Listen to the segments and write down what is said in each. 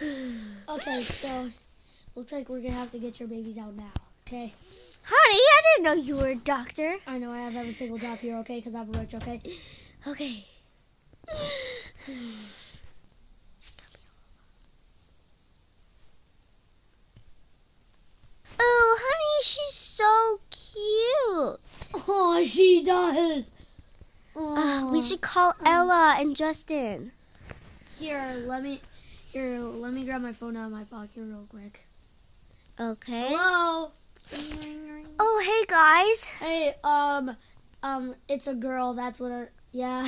Okay, so looks like we're gonna have to get your babies out now. Okay. Honey, I didn't know you were a doctor. I know I have every single job here. Okay, because I'm rich. Okay. Okay. Oh, honey, she's so cute. Oh, she does. Uh, we should call Ella and Justin. Here, let me. Here, let me grab my phone out of my pocket real quick. Okay. Hello. Oh, hey guys. Hey, um, um, it's a girl. That's what. I, yeah,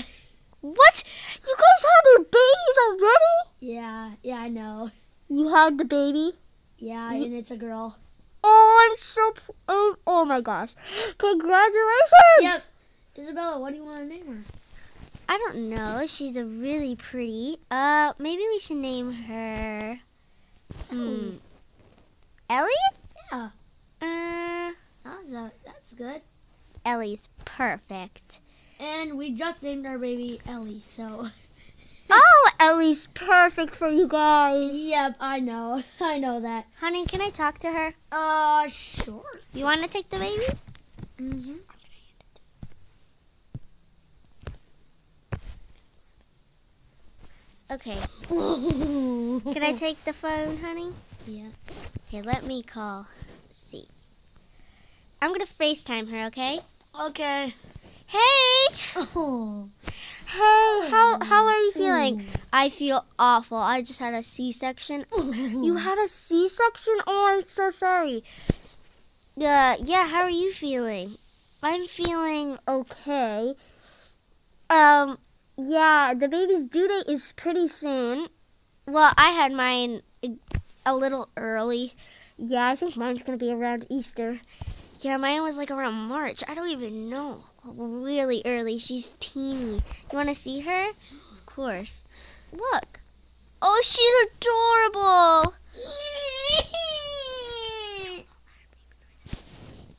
What? You guys had your babies already? yeah, yeah. I know. You had the baby? Yeah, Ye- and it's a girl. Oh, I'm so. Oh, oh my gosh. Congratulations. Yep. Isabella, what do you want to name her? I don't know. She's a really pretty. Uh, maybe we should name her. Hmm. Ellie? Yeah. Uh, How's that? That's good. Ellie's perfect. And we just named our baby Ellie, so. Oh, Ellie's perfect for you guys. Yep, I know. I know that. Honey, can I talk to her? Uh, sure. You want to take the baby? Mm-hmm. Okay. Can I take the phone, honey? Yeah. Okay, let me call. Let's see. I'm gonna FaceTime her, okay? Okay. Hey! Oh. Hey, how how are you feeling? I feel awful. I just had a C-section. You had a C-section? Oh, I'm so sorry. Uh, yeah, how are you feeling? I'm feeling okay. Um, yeah, the baby's due date is pretty soon. Well, I had mine a little early. Yeah, I think mine's gonna be around Easter. Yeah, mine was like around March. I don't even know. Really early. She's teeny. You want to see her? Of course. Look. Oh, she's adorable.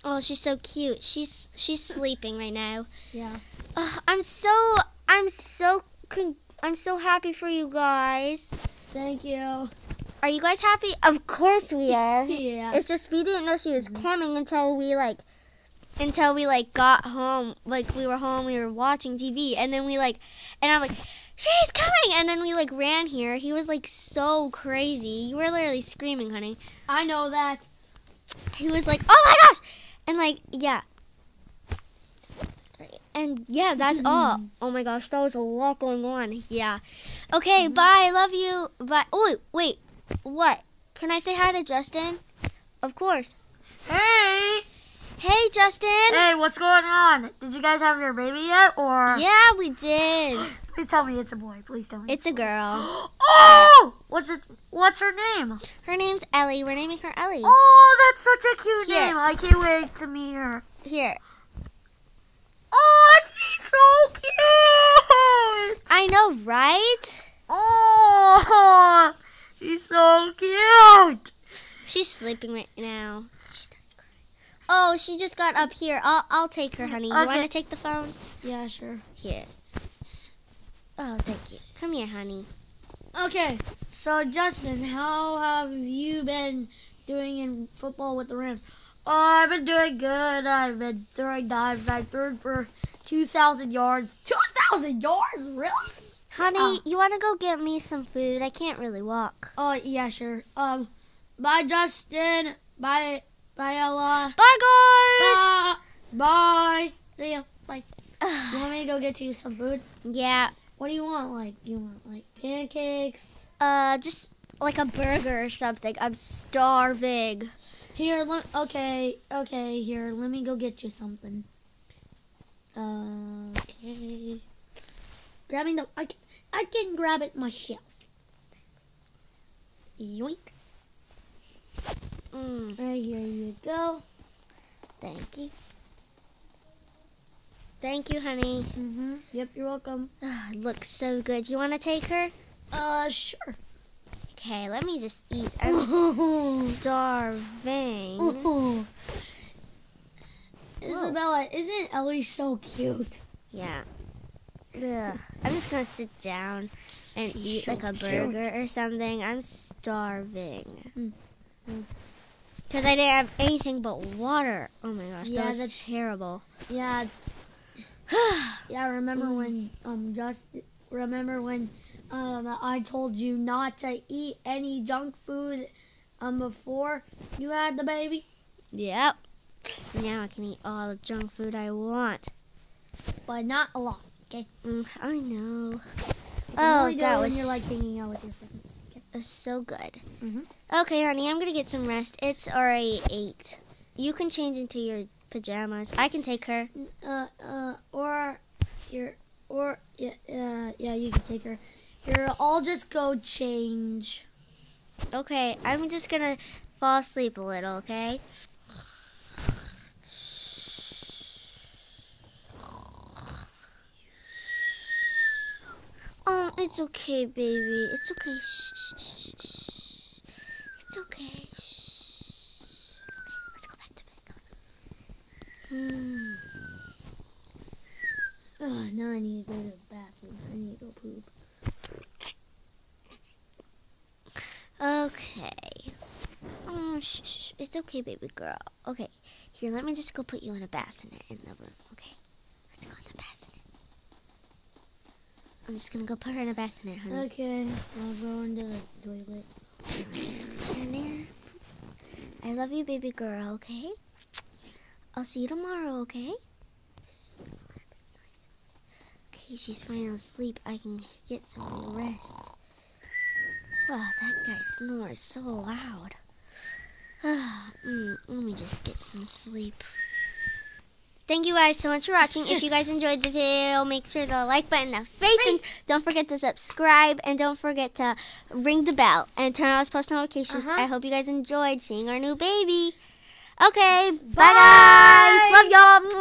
Oh, she's so cute. She's she's sleeping right now. Yeah. I'm so I'm so con- I'm so happy for you guys. Thank you. Are you guys happy? Of course we are. Yeah. It's just we didn't know she was coming until we like until we like got home. Like we were home, we were watching TV, and then we like, and I'm like, she's coming, and then we like ran here. He was like so crazy. You were literally screaming, honey. I know that. He was like, oh my gosh, and like yeah. And yeah, that's all. Oh my gosh, that was a lot going on. Yeah. Okay, bye. I love you. Bye. Oh wait, what? Can I say hi to Justin? Of course. Hey. Hey, Justin. Hey, what's going on? Did you guys have your baby yet, or? Yeah, we did. Please tell me it's a boy. Please tell me. It's a girl. oh! What's it? What's her name? Her name's Ellie. We're naming her Ellie. Oh, that's such a cute Here. name. I can't wait to meet her. Here. Oh, so cute. I know, right? Oh, she's so cute. She's sleeping right now. Oh, she just got up here. I'll I'll take her, honey. You Okay. want to take the phone? Yeah, sure. Here. Oh, thank you. Come here, honey. Okay, so Justin, how have you been doing in football with the Rams? Oh, I've been doing good. I've been throwing dives. I threw for 2,000 yards. 2,000 yards? Really? Honey, Oh. you want to go get me some food? I can't really walk. Oh, yeah, sure. Um, bye, Justin. Bye, bye, Ella. Bye, guys. Bye. Bye. See ya. Bye. You want me to go get you some food? yeah. What do you want? Like, do you want like pancakes? Uh, just like a burger or something. I'm starving. Here, let, okay, okay, here, let me go get you something. Okay. Grabbing the, I can, I can grab it myself. Yoink. Mm, Right here you go. thank you. Thank you, honey. Mm-hmm. Yep, you're welcome. It looks so good. You want to take her? Uh, sure. Okay, let me just eat. I'm starving. Isabella, isn't Ellie so cute? Yeah. Ugh. I'm just gonna sit down and She's eat so like a cute. burger or something. I'm starving. Mm. Mm. Cause I didn't have anything but water. Oh my gosh, Yeah, that was that's- terrible. Yeah, yeah. Remember when um just remember when um I told you not to eat any junk food um before you had the baby. yep. Now I can eat all the junk food I want. but not a lot. Mm, I know. Oh, do that when was you're like hanging out with your friends. Okay. It's so good. Mhm. Okay, honey, I'm gonna get some rest. It's already eight. You can change into your pajamas. I can take her. Uh, uh, or you're, or yeah, uh, yeah, you can take her. Here, I'll just go change. Okay, I'm just gonna fall asleep a little. Okay. Oh, it's okay, baby. It's okay. Shh, shh, shh. It's okay. Shh. Okay, let's go back to bed. Hmm. Ugh, now I need to go to the bathroom. I need to go poop. Okay. Oh, shh, shh. It's okay, baby girl. Okay. Here, let me just go put you in a bassinet in the room. Okay. Let's go in the bassinet. I'm just gonna go put her in a bassinet, honey. Okay, I'll go into the toilet. Okay, let me just go put her in there. I love you, baby girl. Okay. I'll see you tomorrow. Okay. Okay, she's finally asleep. I can get some rest. Oh, that guy snores so loud. Ah, mm, let me just get some sleep. Thank you guys so much for watching. If you guys enjoyed the video, make sure to like button the face and don't forget to subscribe and don't forget to ring the bell and turn on those post notifications. Uh-huh. I hope you guys enjoyed seeing our new baby. Okay, bye, Bye. guys. Love y'all.